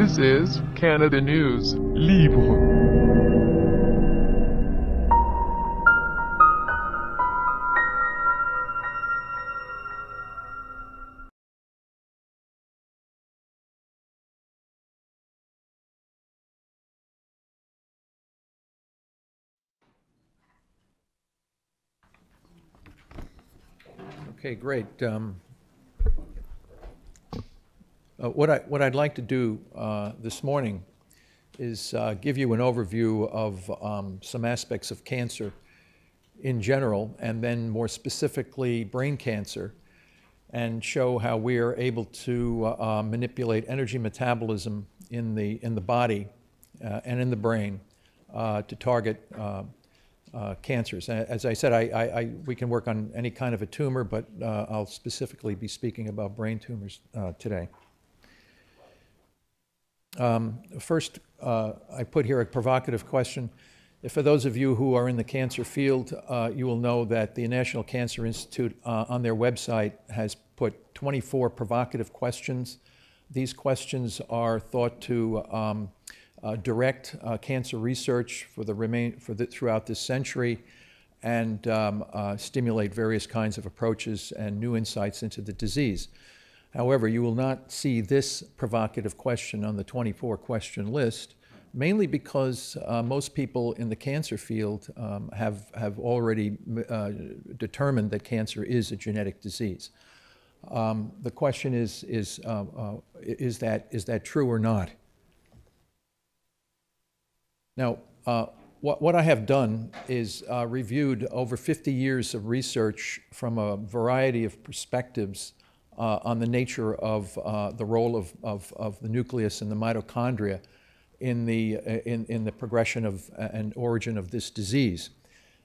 This is Canada News Libre. Okay, great. Um, uh, What I, what I'd like to do uh, this morning is uh, give you an overview of um, some aspects of cancer in general, and then more specifically, brain cancer, and show how we are able to uh, uh, manipulate energy metabolism in the, in the body uh, and in the brain to target cancers. As I said, I, I, I, we can work on any kind of a tumor, but I'll specifically be speaking about brain tumors today. Um, First, uh, I put here a provocative question. If For those of you who are in the cancer field, uh, you will know that the National Cancer Institute uh, on their website has put 24 provocative questions. These questions are thought to um, uh, direct uh, cancer research for the remain for the, throughout this century and um, uh, stimulate various kinds of approaches and new insights into the disease. However, you will not see this provocative question on the 24 question list, mainly because uh, most people in the cancer field um, have, have already uh, determined that cancer is a genetic disease. Um, the question is, is, uh, uh, is, that, is that true or not? Now, uh, what, what I have done is uh, reviewed over 50 years of research from a variety of perspectives uh, on the nature of uh, the role of, of, of the nucleus and the mitochondria in the, uh, in, in the progression of uh, and origin of this disease.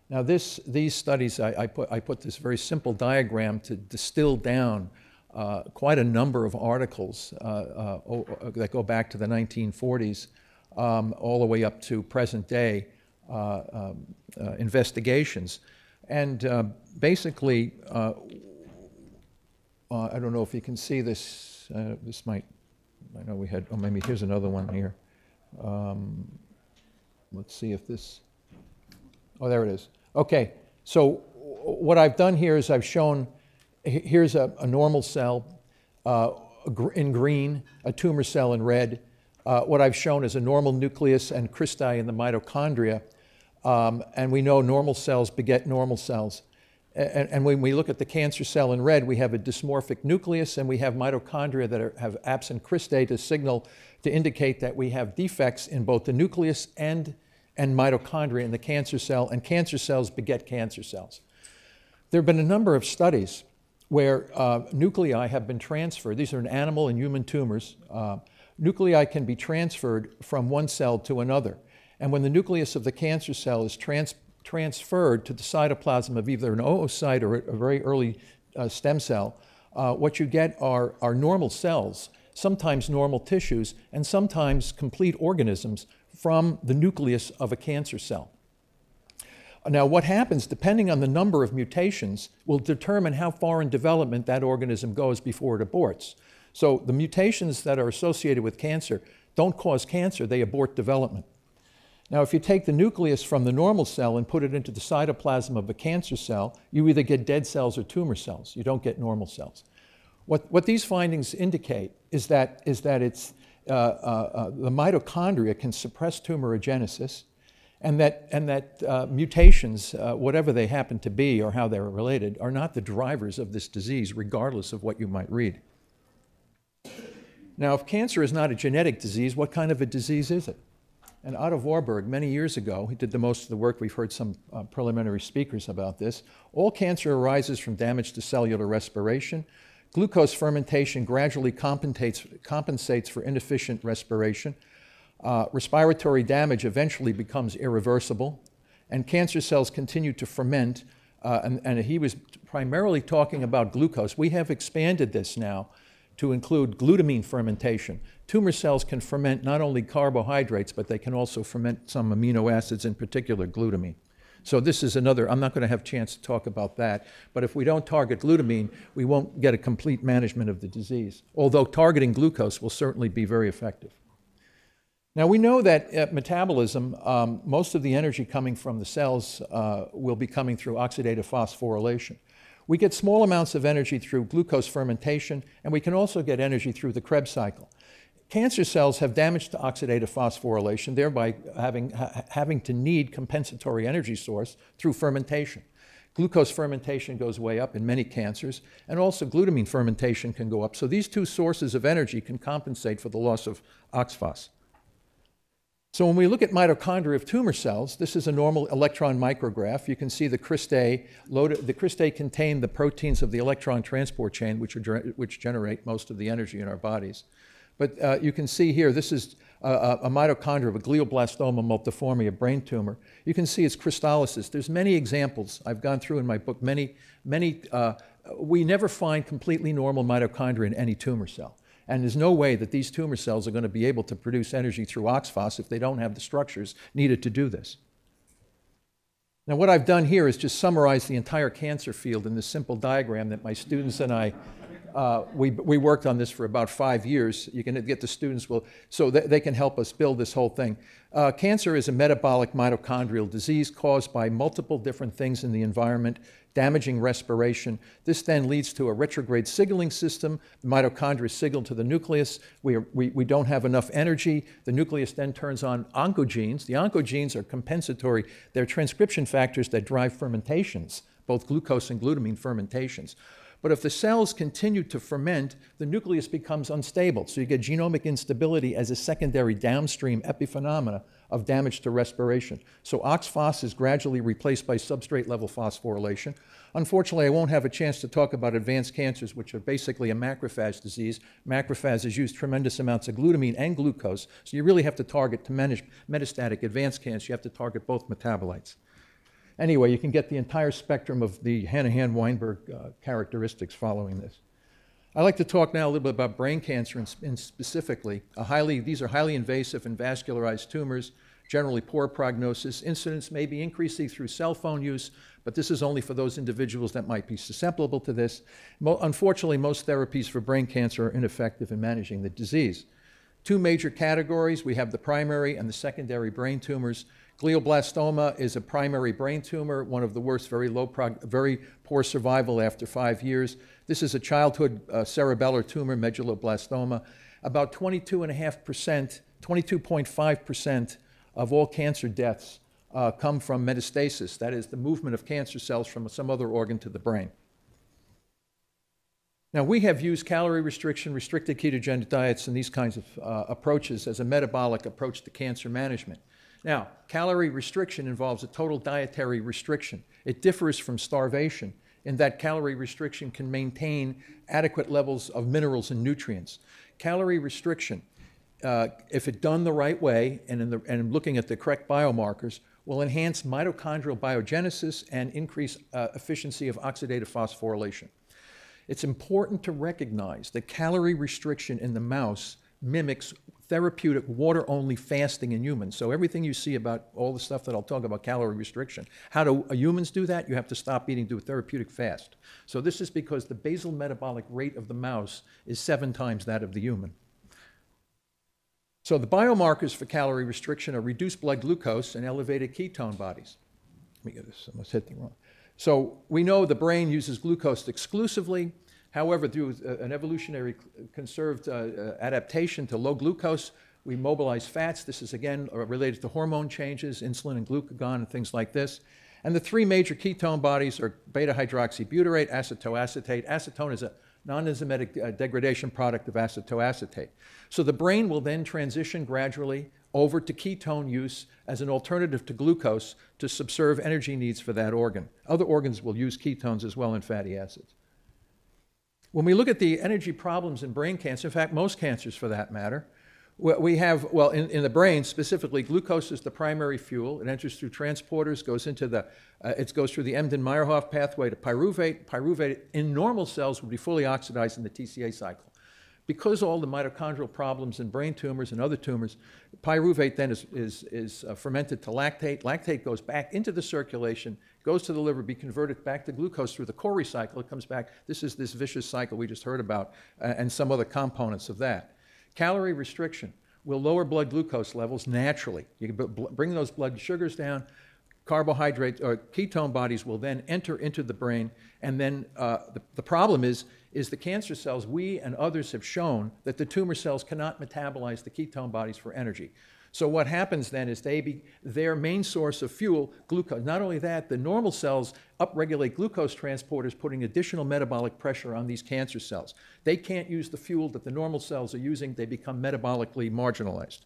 Now, this, these studies, I, I, put, I put this very simple diagram to distill down uh, quite a number of articles uh, uh, o- that go back to the 1940s, um, all the way up to present day uh, um, uh, investigations. And uh, basically, uh, I don't know if you can see this. Uh, this might, I know we had, oh, maybe here's another one here. Um, let's see if this, oh, there it is. Okay, so what I've done here is I've shown, here's a, a normal cell uh, in green, a tumor cell in red. Uh, what I've shown is a normal nucleus and cristae in the mitochondria. Um, and we know normal cells beget normal cells. And, and when we look at the cancer cell in red, we have a dysmorphic nucleus and we have mitochondria that are, have absent cristae to signal, to indicate that we have defects in both the nucleus and, and mitochondria in the cancer cell, and cancer cells beget cancer cells. There have been a number of studies where uh, nuclei have been transferred. These are in animal and human tumors. Uh, nuclei can be transferred from one cell to another. And when the nucleus of the cancer cell is trans- transferred to the cytoplasm of either an oocyte or a very early uh, stem cell, uh, what you get are, are normal cells, sometimes normal tissues, and sometimes complete organisms from the nucleus of a cancer cell. Now, what happens, depending on the number of mutations, will determine how far in development that organism goes before it aborts. So, the mutations that are associated with cancer don't cause cancer, they abort development. Now, if you take the nucleus from the normal cell and put it into the cytoplasm of a cancer cell, you either get dead cells or tumor cells. You don't get normal cells. What, what these findings indicate is that, is that it's, uh, uh, uh, the mitochondria can suppress tumorigenesis, and that, and that uh, mutations, uh, whatever they happen to be or how they're related, are not the drivers of this disease, regardless of what you might read. Now, if cancer is not a genetic disease, what kind of a disease is it? And Otto Warburg, many years ago, he did the most of the work. We've heard some uh, preliminary speakers about this. All cancer arises from damage to cellular respiration. Glucose fermentation gradually compensates, compensates for inefficient respiration. Uh, respiratory damage eventually becomes irreversible, and cancer cells continue to ferment. Uh, and, and he was primarily talking about glucose. We have expanded this now to include glutamine fermentation. Tumor cells can ferment not only carbohydrates, but they can also ferment some amino acids, in particular glutamine. So this is another, I'm not going to have a chance to talk about that, but if we don't target glutamine, we won't get a complete management of the disease, although targeting glucose will certainly be very effective. Now, we know that at metabolism, um, most of the energy coming from the cells uh, will be coming through oxidative phosphorylation. We get small amounts of energy through glucose fermentation, and we can also get energy through the Krebs cycle. Cancer cells have damage to oxidative phosphorylation, thereby having, ha having to need compensatory energy source through fermentation. Glucose fermentation goes way up in many cancers, and also glutamine fermentation can go up. So these two sources of energy can compensate for the loss of OXPHOS. So when we look at mitochondria of tumor cells, this is a normal electron micrograph. You can see the cristae loaded, the cristae contain the proteins of the electron transport chain, which, are, which generate most of the energy in our bodies. But uh, you can see here, this is a, a, mitochondria of a glioblastoma multiforme, a brain tumor. You can see its cristolysis. There's many examples I've gone through in my book, many, many, uh, we never find completely normal mitochondria in any tumor cell. And there's no way that these tumor cells are going to be able to produce energy through OXPHOS if they don't have the structures needed to do this. Now, what I've done here is just summarize the entire cancer field in this simple diagram that my students and I, uh, we, we worked on this for about five years. You can get the students, will, so that they can help us build this whole thing. Uh, cancer is a metabolic mitochondrial disease caused by multiple different things in the environment damaging respiration. This then leads to a retrograde signaling system. The mitochondria signal to the nucleus. We, are, we, we don't have enough energy. The nucleus then turns on oncogenes. The oncogenes are compensatory. They're transcription factors that drive fermentations, both glucose and glutamine fermentations. But if the cells continue to ferment, the nucleus becomes unstable. So you get genomic instability as a secondary downstream epiphenomena of damage to respiration. So OXPHOS is gradually replaced by substrate level phosphorylation. Unfortunately, I won't have a chance to talk about advanced cancers, which are basically a macrophage disease. Macrophages use tremendous amounts of glutamine and glucose, so you really have to target to manage metastatic advanced cancer, you have to target both metabolites. Anyway, you can get the entire spectrum of the Hanahan-Weinberg uh, characteristics following this. I'd like to talk now a little bit about brain cancer and, and specifically. Highly, these are highly invasive and vascularized tumors, generally poor prognosis. Incidence may be increasing through cell phone use, but this is only for those individuals that might be susceptible to this. Mo unfortunately, most therapies for brain cancer are ineffective in managing the disease. Two major categories, we have the primary and the secondary brain tumors. Glioblastoma is a primary brain tumor, one of the worst, very low, very poor survival after five years. This is a childhood uh, cerebellar tumor, medulloblastoma. About 22.5%, 22.5% of all cancer deaths uh, come from metastasis, that is, the movement of cancer cells from some other organ to the brain. Now, we have used calorie restriction, restricted ketogenic diets, and these kinds of uh, approaches as a metabolic approach to cancer management. Now, calorie restriction involves a total dietary restriction. It differs from starvation in that calorie restriction can maintain adequate levels of minerals and nutrients. Calorie restriction, uh, if it done the right way and, the, and looking at the correct biomarkers, will enhance mitochondrial biogenesis and increase uh, efficiency of oxidative phosphorylation. It's important to recognize that calorie restriction in the mouse mimics therapeutic water-only fasting in humans. So everything you see about all the stuff that I'll talk about calorie restriction, how do humans do that? You have to stop eating, do a therapeutic fast. So this is because the basal metabolic rate of the mouse is seven times that of the human. So the biomarkers for calorie restriction are reduced blood glucose and elevated ketone bodies. Let me get this, I must hit the wrong. So we know the brain uses glucose exclusively. However, through uh, an evolutionary conserved uh, uh, adaptation to low glucose, we mobilize fats. This is again related to hormone changes, insulin and glucagon, and things like this. And the three major ketone bodies are beta hydroxybutyrate, acetoacetate. Acetone is a non enzymatic uh, degradation product of acetoacetate. So the brain will then transition gradually over to ketone use as an alternative to glucose to subserve energy needs for that organ. Other organs will use ketones as well and fatty acids. When we look at the energy problems in brain cancer, in fact, most cancers for that matter, we have, well, in, in the brain specifically, glucose is the primary fuel. It enters through transporters, goes into the, uh, it goes through the Embden-Meyerhof pathway to pyruvate. Pyruvate in normal cells would be fully oxidized in the TCA cycle. Because all the mitochondrial problems in brain tumors and other tumors, pyruvate then is, is, is uh, fermented to lactate. Lactate goes back into the circulation, goes to the liver, be converted back to glucose through the Cori cycle. It comes back. This is this vicious cycle we just heard about, uh, and some other components of that. Calorie restriction. will lower blood glucose levels naturally. You can bring those blood sugars down, carbohydrates or ketone bodies will then enter into the brain, and then uh, the, the problem is, is the cancer cells, we and others have shown that the tumor cells cannot metabolize the ketone bodies for energy. So what happens then is they be, their main source of fuel, glucose. Not only that, the normal cells upregulate glucose transporters, putting additional metabolic pressure on these cancer cells. They can't use the fuel that the normal cells are using. They become metabolically marginalized.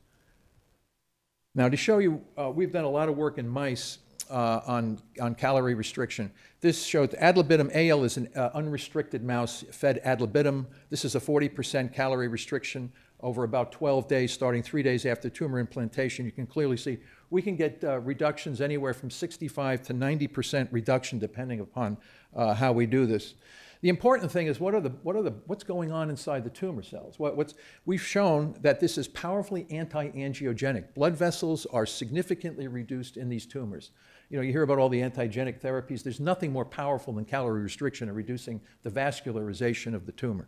Now, to show you, uh, we've done a lot of work in mice uh, on, on calorie restriction. This showed ad libitum AL is an uh, unrestricted mouse fed ad libitum. This is a 40% calorie restriction over about 12 days, starting three days after tumor implantation. You can clearly see we can get uh, reductions anywhere from 65 to 90% reduction, depending upon uh, how we do this. The important thing is what are the, what are the, what's going on inside the tumor cells? What, what's, we've shown that this is powerfully anti-angiogenic. Blood vessels are significantly reduced in these tumors. You know, you hear about all the antigenic therapies. There's nothing more powerful than calorie restriction in reducing the vascularization of the tumor.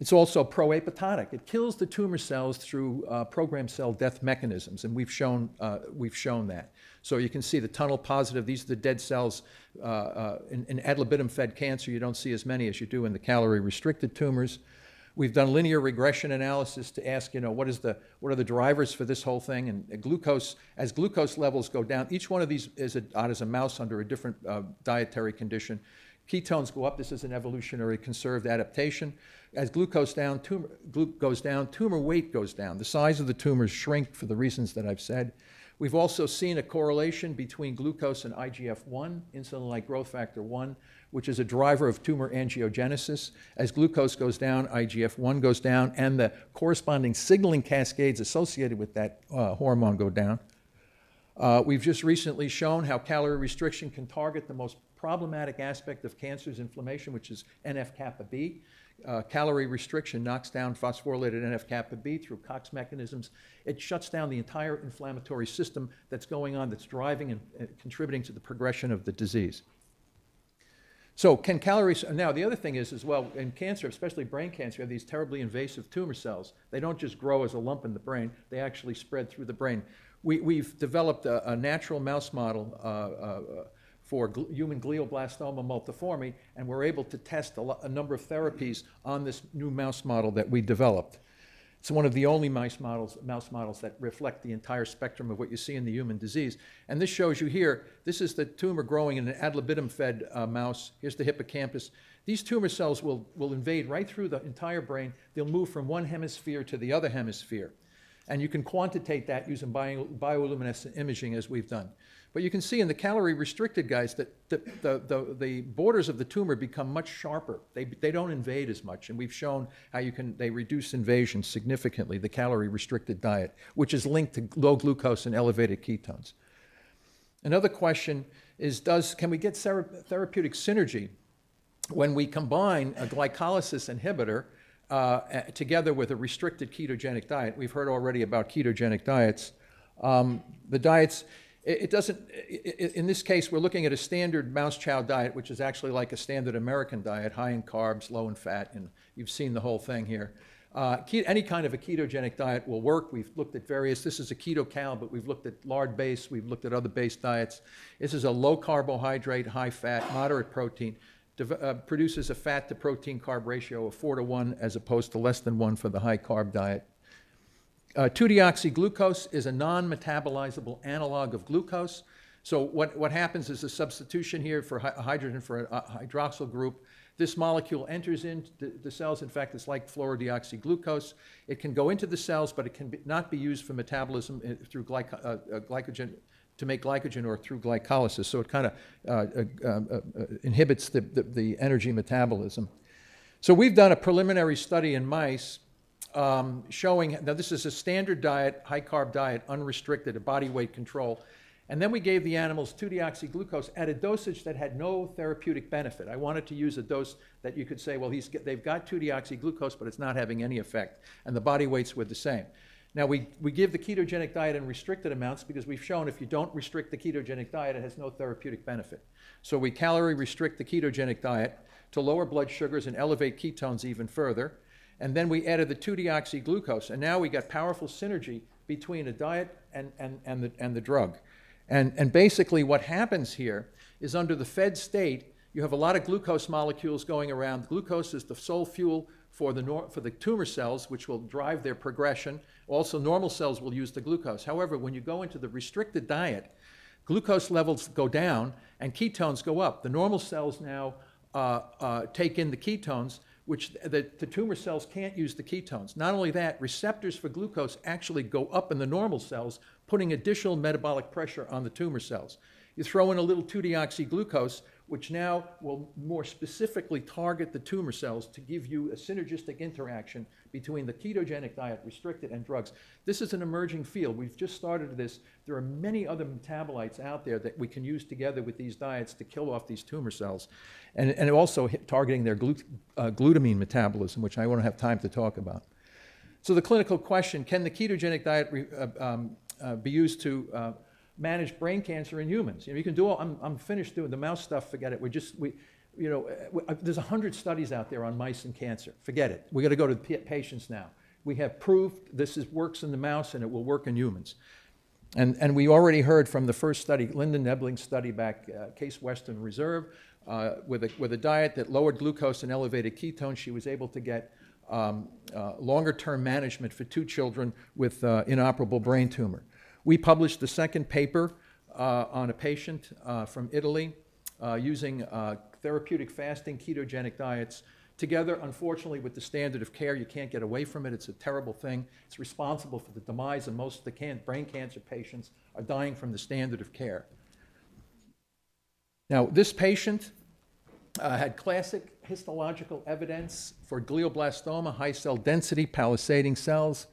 It's also proapoptotic. It kills the tumor cells through uh, programmed cell death mechanisms, and we've shown, uh, we've shown that. So you can see the TUNEL positive. These are the dead cells. Uh, uh in, in ad libitum-fed cancer, you don't see as many as you do in the calorie-restricted tumors. We've done linear regression analysis to ask, you know, what is the what are the drivers for this whole thing? And glucose, as glucose levels go down, each one of these is a, as a mouse under a different uh, dietary condition. Ketones go up. This is an evolutionary conserved adaptation. As glucose down, tumor, glu goes down, tumor weight goes down. The size of the tumors shrink for the reasons that I've said. We've also seen a correlation between glucose and IGF-1, insulin-like growth factor 1, which is a driver of tumor angiogenesis. As glucose goes down, IGF-1 goes down, and the corresponding signaling cascades associated with that uh, hormone go down. Uh, we've just recently shown how calorie restriction can target the most problematic aspect of cancer's inflammation, which is NF-kappa B. Uh, calorie restriction knocks down phosphorylated NF-kappa B through COX mechanisms. It shuts down the entire inflammatory system that's going on, that's driving and uh, contributing to the progression of the disease. So can calories, now the other thing is as well, in cancer, especially brain cancer, you have these terribly invasive tumor cells. They don't just grow as a lump in the brain, they actually spread through the brain. We, have developed a, a, natural mouse model uh, uh, for gl human glioblastoma multiforme, and we're able to test a, a number of therapies on this new mouse model that we developed. It's one of the only mice models, mouse models that reflect the entire spectrum of what you see in the human disease. And this shows you here, this is the tumor growing in an ad libitum-fed uh, mouse. Here's the hippocampus. These tumor cells will, will invade right through the entire brain. They'll move from one hemisphere to the other hemisphere. And you can quantitate that using bio, bioluminescent imaging as we've done. But you can see in the calorie restricted guys that the, the, the, the, borders of the tumor become much sharper. They, they don't invade as much. And we've shown how you can, they reduce invasion significantly, the calorie restricted diet, which is linked to low glucose and elevated ketones. Another question is, does, can we get therapeutic synergy when we combine a glycolysis inhibitor uh, together with a restricted ketogenic diet? We've heard already about ketogenic diets. Um, the diets, it, doesn't, in this case, we're looking at a standard mouse chow diet, which is actually like a standard American diet, high in carbs, low in fat, and you've seen the whole thing here. Uh, any kind of a ketogenic diet will work. We've looked at various, this is a KetoCal, but we've looked at lard base, we've looked at other base diets. This is a low carbohydrate, high fat, moderate protein. Uh, produces a fat to protein carb ratio of 4 to 1 as opposed to less than 1 for the high carb diet. Uh, 2-deoxyglucose is a non-metabolizable analog of glucose. So what, what happens is a substitution here for hydrogen for a, a hydroxyl group. This molecule enters into the, the, cells. In fact, it's like fluorodeoxyglucose. It can go into the cells, but it can be, not be used for metabolism uh, through glyco, uh, uh, glycogen to make glycogen or through glycolysis. So it kind of uh, uh, uh, inhibits the, the, the energy metabolism. So we've done a preliminary study in mice um, showing, now this is a standard diet, high carb diet, unrestricted, a body weight control. And then we gave the animals 2-deoxyglucose at a dosage that had no therapeutic benefit. I wanted to use a dose that you could say, well, they've got 2-deoxyglucose, but it's not having any effect. And the body weights were the same. Now, we, we give the ketogenic diet in restricted amounts because we've shown if you don't restrict the ketogenic diet, it has no therapeutic benefit. So we calorie restrict the ketogenic diet to lower blood sugars and elevate ketones even further. And then we added the 2-deoxyglucose, and now we got powerful synergy between a diet and, and, and, the, and the drug. And, and basically what happens here is under the fed state, you have a lot of glucose molecules going around. Glucose is the sole fuel for the, for the tumor cells, which will drive their progression. Also, normal cells will use the glucose. However, when you go into the restricted diet, glucose levels go down and ketones go up. The normal cells now uh, uh, take in the ketones, which the, the tumor cells can't use the ketones. Not only that, receptors for glucose actually go up in the normal cells, putting additional metabolic pressure on the tumor cells. You throw in a little 2-deoxyglucose, which now will more specifically target the tumor cells to give you a synergistic interaction between the ketogenic diet, restricted, and drugs. This is an emerging field. We've just started this. There are many other metabolites out there that we can use together with these diets to kill off these tumor cells, and, and also targeting their glut, uh, glutamine metabolism, which I won't have time to talk about. So the clinical question, can the ketogenic diet uh, um, uh, be used to uh, manage brain cancer in humans. You know, you can do all, I'm, I'm finished doing the mouse stuff, forget it. We're just, we, you know, we, uh, there's 100 studies out there on mice and cancer. Forget it. we got to go to the patients now. We have proof this is, works in the mouse and it will work in humans. And, and we already heard from the first study, Linda Nebeling's study back, uh, Case Western Reserve, uh, with, a, with a diet that lowered glucose and elevated ketones, she was able to get um, uh, longer term management for two children with uh, inoperable brain tumor. We published the second paper uh, on a patient uh, from Italy uh, using uh, therapeutic fasting ketogenic diets together, unfortunately, with the standard of care. You can't get away from it. It's a terrible thing. It's responsible for the demise of most of the can brain cancer patients are dying from the standard of care. Now, this patient uh, had classic histological evidence for glioblastoma, high cell density, palisading cells.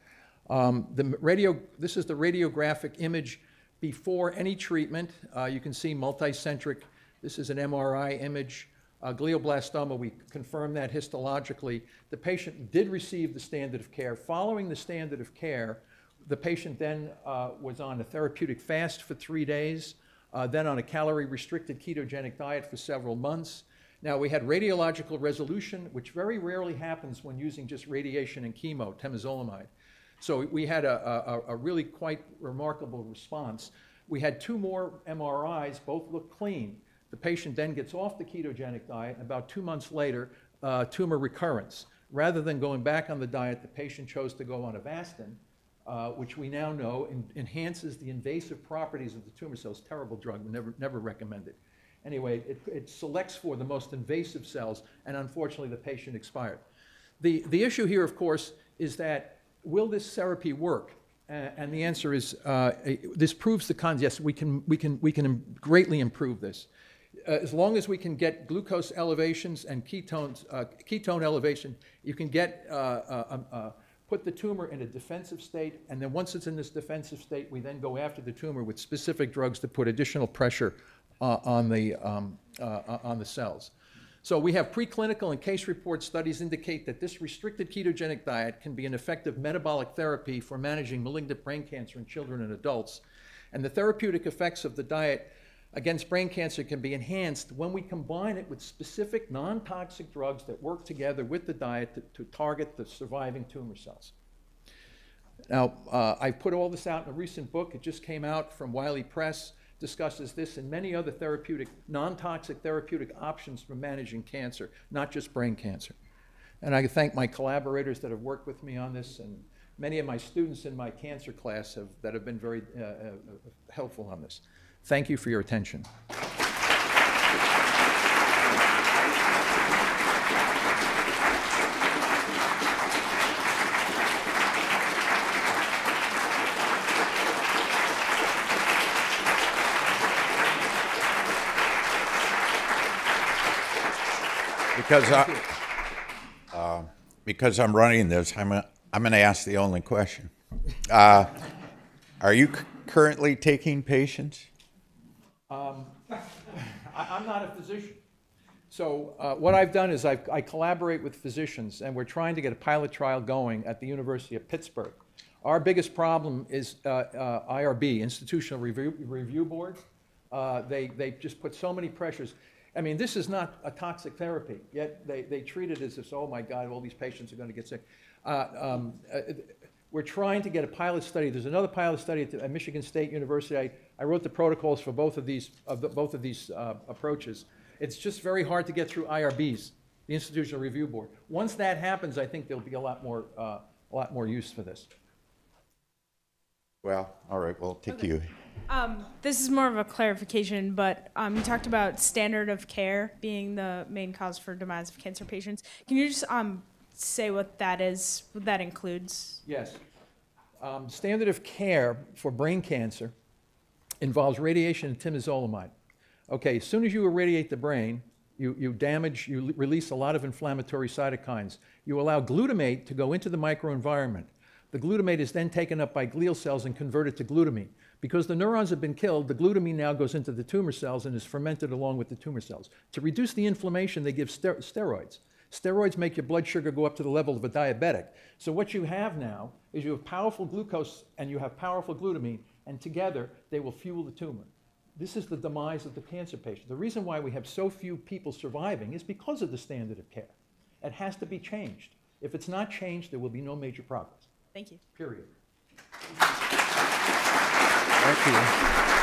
Um, the radio, this is the radiographic image before any treatment. Uh, you can see multicentric. This is an MRI image. Uh, glioblastoma, we confirmed that histologically. The patient did receive the standard of care. Following the standard of care, the patient then uh, was on a therapeutic fast for three days, uh, then on a calorie restricted ketogenic diet for several months. Now, we had radiological resolution, which very rarely happens when using just radiation and chemo, temozolomide. So we had a, a, a really quite remarkable response. We had two more MRIs, both look clean. The patient then gets off the ketogenic diet, and about two months later, uh, tumor recurrence. Rather than going back on the diet, the patient chose to go on Avastin, uh, which we now know in, enhances the invasive properties of the tumor cells. Terrible drug, never, never recommended. Anyway, it, it selects for the most invasive cells, and unfortunately, the patient expired. The, the issue here, of course, is that will this therapy work? Uh, and the answer is uh, this proves the con. Yes, we can, we can, we can greatly improve this. Uh, as long as we can get glucose elevations and ketones, uh, ketone elevation, you can get uh, uh, um, put the tumor in a defensive state, and then once it's in this defensive state, we then go after the tumor with specific drugs to put additional pressure on the um, on the cells. So we have preclinical and case report studies indicate that this restricted ketogenic diet can be an effective metabolic therapy for managing malignant brain cancer in children and adults. And the therapeutic effects of the diet against brain cancer can be enhanced when we combine it with specific non-toxic drugs that work together with the diet to, to target the surviving tumor cells. Now, uh, I put all this out in a recent book. It just came out from Wiley Press discusses this and many other therapeutic, non-toxic therapeutic options for managing cancer, not just brain cancer. And I thank my collaborators that have worked with me on this and many of my students in my cancer class have, that have been very uh, uh, helpful on this. Thank you for your attention. Because I, uh, because I'm running this, I'm, a, I'm going to ask the only question. Uh, are you currently taking patients? Um, I, am not a physician. So uh, what I've done is I've, i collaborate with physicians, and we're trying to get a pilot trial going at the University of Pittsburgh. Our biggest problem is uh, uh, IRB, Institutional Review, Review Board. Uh, they, they just put so many pressures I mean, this is not a toxic therapy, yet they, they treat it as if, oh my God, all these patients are going to get sick. Uh, um, uh, We're trying to get a pilot study. There's another pilot study at the- at Michigan State University. I, I wrote the protocols for both of these, of the, both of these uh, approaches. It's just very hard to get through IRBs, the Institutional Review Board. Once that happens, I think there'll be a lot more, uh, a lot more use for this. Well, all right, we'll take you. Um, this is more of a clarification, but um, you talked about standard of care being the main cause for demise of cancer patients. Can you just um, say what that is, what that includes? Yes. Um, Standard of care for brain cancer involves radiation and temozolomide. Okay, as soon as you irradiate the brain, you, you damage, you release a lot of inflammatory cytokines. You allow glutamate to go into the microenvironment. The glutamate is then taken up by glial cells and converted to glutamine. Because the neurons have been killed, the glutamine now goes into the tumor cells and is fermented along with the tumor cells. To reduce the inflammation, they give ster- steroids. Steroids make your blood sugar go up to the level of a diabetic. So what you have now is you have powerful glucose and you have powerful glutamine, and together they will fuel the tumor. This is the demise of the cancer patient. The reason why we have so few people surviving is because of the standard of care. It has to be changed. If it's not changed, there will be no major progress, Thank you. period. Thank you.